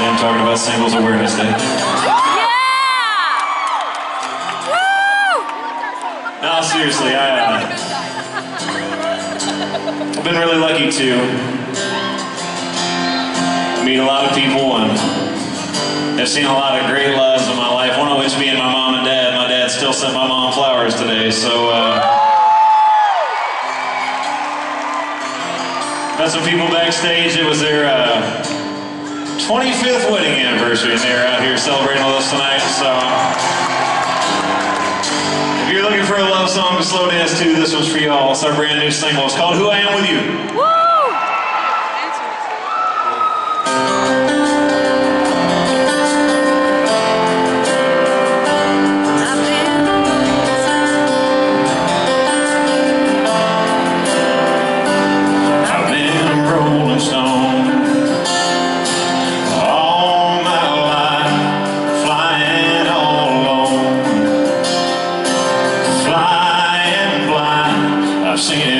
Sam talking about Singles Awareness Day. Yeah! Woo! No, seriously, I, uh, I've been really lucky to meet a lot of people and have seen a lot of great loves in my life, one of which being my mom and dad. My dad still sent my mom flowers today, so uh, met some people backstage. It was their uh, 25th wedding anniversary, and they're out here celebrating with us tonight, so... If you're looking for a love song to slow dance to, this one's for y'all. It's our brand new single. It's called Who I Am With You. Woo! I've seen it.